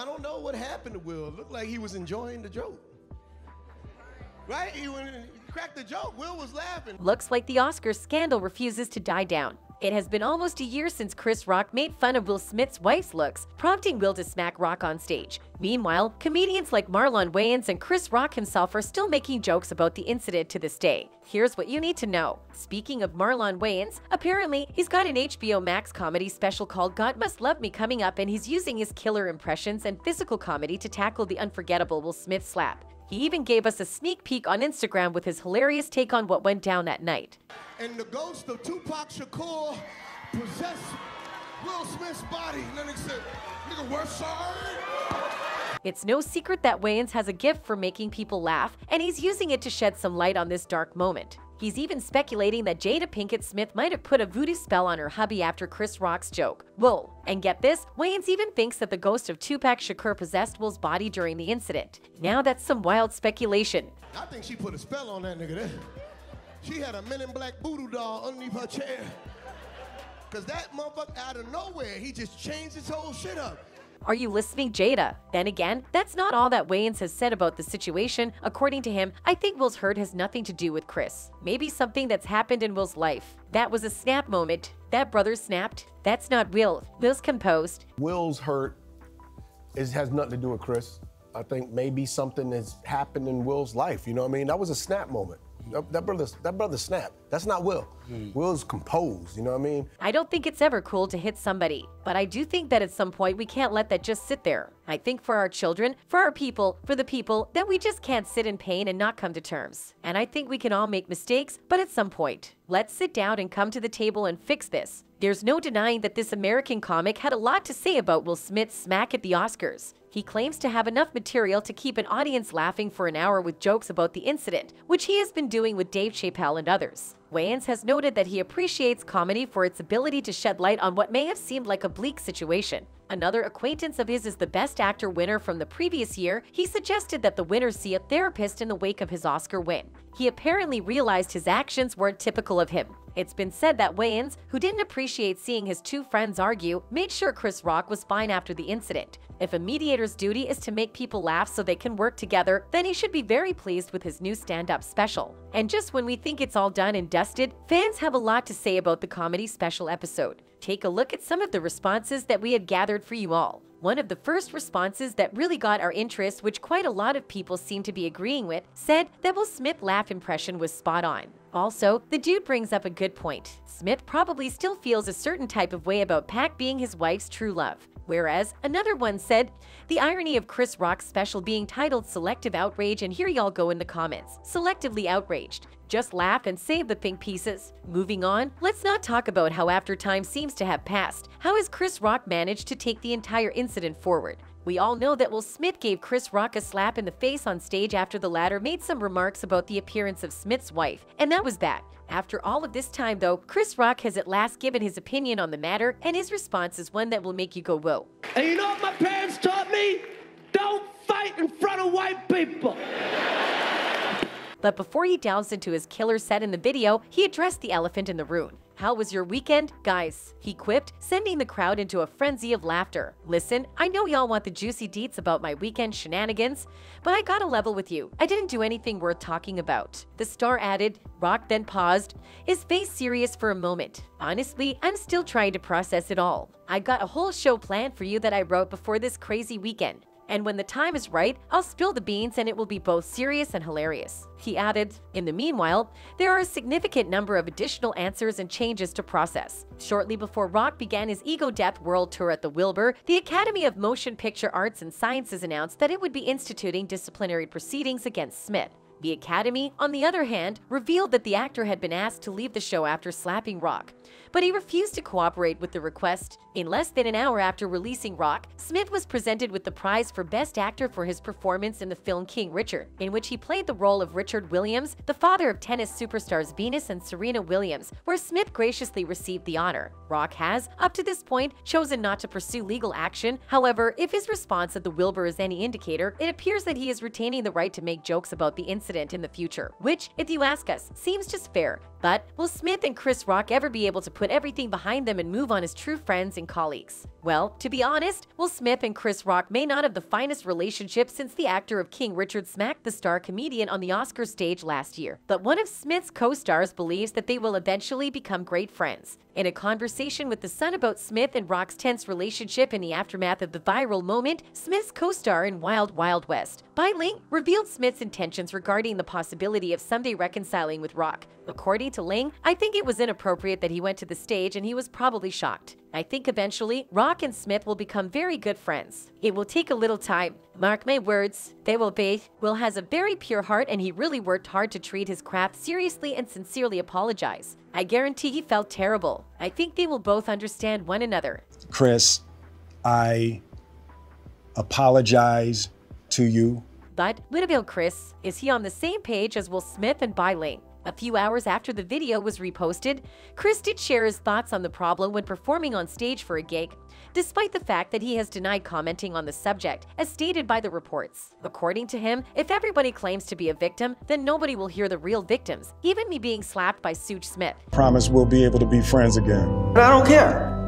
I don't know what happened to Will. It looked like he was enjoying the joke. Right? He, he cracked the joke, Will was laughing. Looks like the Oscar scandal refuses to die down. It has been almost a year since Chris Rock made fun of Will Smith's wife's looks, prompting Will to smack Rock on stage. Meanwhile, comedians like Marlon Wayans and Chris Rock himself are still making jokes about the incident to this day. Here's what you need to know. Speaking of Marlon Wayans, apparently he's got an HBO Max comedy special called God Must Love Me coming up and he's using his killer impressions and physical comedy to tackle the unforgettable Will Smith slap. He even gave us a sneak peek on Instagram with his hilarious take on what went down that night. And the ghost of Tupac Shakur possessed Will Smith's body. And then he said, nigga. It's no secret that Wayans has a gift for making people laugh, and he's using it to shed some light on this dark moment. He's even speculating that Jada Pinkett Smith might have put a voodoo spell on her hubby after Chris Rock's joke. Whoa. And get this, Wayans even thinks that the ghost of Tupac Shakur possessed Will's body during the incident. Now that's some wild speculation. I think she put a spell on that nigga there. She had a men in black voodoo doll underneath her chair. Cause that motherfucker out of nowhere, he just changed his whole shit up. Are you listening, Jada? Then again, that's not all that Wayans has said about the situation. According to him, I think Will's hurt has nothing to do with Chris. Maybe something that's happened in Will's life. That was a snap moment. That brother snapped. That's not Will. Will's composed. Will's hurt has nothing to do with Chris. I think maybe something has happened in Will's life. You know what I mean? That was a snap moment. That, that brother, that brother snapped. That's not Will. Hmm. Will's composed. You know what I mean? I don't think it's ever cool to hit somebody, but I do think that at some point we can't let that just sit there. I think for our children, for our people, for the people, that we just can't sit in pain and not come to terms. And I think we can all make mistakes, but at some point, let's sit down and come to the table and fix this. There's no denying that this American comic had a lot to say about Will Smith's smack at the Oscars. He claims to have enough material to keep an audience laughing for an hour with jokes about the incident, which he has been doing with Dave Chappelle and others. Wayans has noted that he appreciates comedy for its ability to shed light on what may have seemed like a bleak situation. Another acquaintance of his is the Best Actor winner from the previous year. He suggested that the winner see a therapist in the wake of his Oscar win. He apparently realized his actions weren't typical of him. It's been said that Wayans, who didn't appreciate seeing his two friends argue, made sure Chris Rock was fine after the incident. If a mediator's duty is to make people laugh so they can work together, then he should be very pleased with his new stand-up special. And just when we think it's all done and dusted, fans have a lot to say about the comedy special episode. Take a look at some of the responses that we had gathered for you all. One of the first responses that really got our interest, which quite a lot of people seem to be agreeing with, said that Will Smith laugh impression was spot on. Also, the dude brings up a good point. Smith probably still feels a certain type of way about Pac being his wife's true love. Whereas another one said, the irony of Chris Rock's special being titled Selective Outrage, and here y'all go in the comments. Selectively outraged. Just laugh and save the pink pieces. Moving on, let's not talk about how after time seems to have passed, how has Chris Rock managed to take the entire incident forward? We all know that Will Smith gave Chris Rock a slap in the face on stage after the latter made some remarks about the appearance of Smith's wife, and that was that. After all of this time, though, Chris Rock has at last given his opinion on the matter, and his response is one that will make you go whoa. And you know what my parents taught me? Don't fight in front of white people. But before he delves into his killer set in the video, he addressed the elephant in the room. How was your weekend? Guys, he quipped, sending the crowd into a frenzy of laughter. Listen, I know y'all want the juicy deets about my weekend shenanigans, but I gotta level with you. I didn't do anything worth talking about. The star added, Rock then paused, his face serious for a moment. Honestly, I'm still trying to process it all. I got a whole show planned for you that I wrote before this crazy weekend and when the time is right, I'll spill the beans and it will be both serious and hilarious. He added, In the meanwhile, there are a significant number of additional answers and changes to process. Shortly before Rock began his Ego Death World Tour at the Wilbur, the Academy of Motion Picture Arts and Sciences announced that it would be instituting disciplinary proceedings against Smith. The Academy, on the other hand, revealed that the actor had been asked to leave the show after slapping Rock, but he refused to cooperate with the request. In less than an hour after releasing Rock, Smith was presented with the prize for Best Actor for his performance in the film King Richard, in which he played the role of Richard Williams, the father of tennis superstars Venus and Serena Williams, where Smith graciously received the honor. Rock has, up to this point, chosen not to pursue legal action. However, if his response at the Wilbur is any indicator, it appears that he is retaining the right to make jokes about the incident in the future, which, if you ask us, seems just fair. But will Smith and Chris Rock ever be able to put everything behind them and move on as true friends and colleagues? Well, to be honest, Will Smith and Chris Rock may not have the finest relationship since the actor of King Richard smacked the star comedian on the Oscar stage last year. But one of Smith's co-stars believes that they will eventually become great friends. In a conversation with The Sun about Smith and Rock's tense relationship in the aftermath of the viral moment, Smith's co-star in Wild Wild West, Bai Ling, revealed Smith's intentions regarding the possibility of someday reconciling with Rock. According to Ling, I think it was inappropriate that he went to the stage and he was probably shocked. I think eventually, Rock and Smith will become very good friends. It will take a little time. Mark my words, they will be. Will has a very pure heart and he really worked hard to treat his craft seriously and sincerely apologize. I guarantee he felt terrible. I think they will both understand one another. Chris, I apologize to you. But what about Chris? Is he on the same page as Will Smith and Bai Ling? A few hours after the video was reposted, Chris did share his thoughts on the problem when performing on stage for a gig, despite the fact that he has denied commenting on the subject, as stated by the reports. According to him, if everybody claims to be a victim, then nobody will hear the real victims, even me being slapped by Suge Smith. Promise we'll be able to be friends again. But I don't care.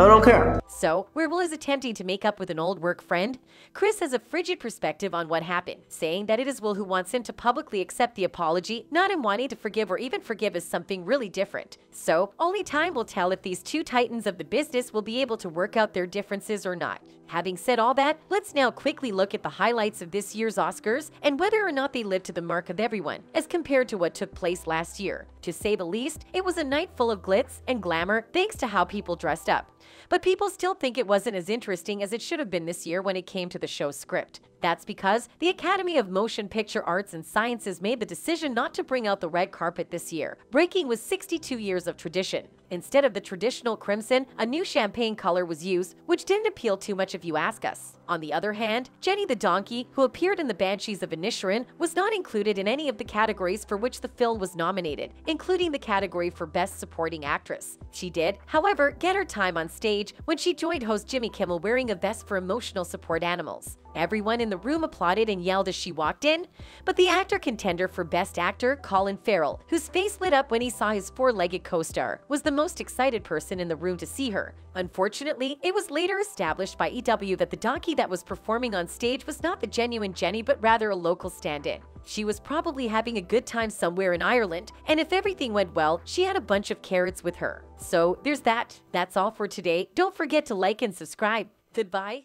I don't care. So, where Will is attempting to make up with an old work friend, Chris has a frigid perspective on what happened, saying that it is Will who wants him to publicly accept the apology, not him wanting to forgive or even forgive is something really different. So, only time will tell if these two titans of the business will be able to work out their differences or not. Having said all that, let's now quickly look at the highlights of this year's Oscars and whether or not they lived to the mark of everyone, as compared to what took place last year. To say the least, it was a night full of glitz and glamour thanks to how people dressed up. But people still think it wasn't as interesting as it should have been this year when it came to the show's script. That's because the Academy of Motion Picture Arts and Sciences made the decision not to bring out the red carpet this year, breaking with 62 years of tradition. Instead of the traditional crimson, a new champagne color was used, which didn't appeal too much if you ask us. On the other hand, Jenny the Donkey, who appeared in The Banshees of Inisherin, was not included in any of the categories for which the film was nominated, including the category for Best Supporting Actress. She did, however, get her time on stage when she joined host Jimmy Kimmel wearing a vest for emotional support animals. Everyone in the room applauded and yelled as she walked in, but the actor contender for Best Actor, Colin Farrell, whose face lit up when he saw his four-legged co-star, was the most excited person in the room to see her. Unfortunately, it was later established by EW that the donkey that was performing on stage was not the genuine Jenny but rather a local stand-in. She was probably having a good time somewhere in Ireland, and if everything went well, she had a bunch of carrots with her. So there's that. That's all for today. Don't forget to like and subscribe. Goodbye.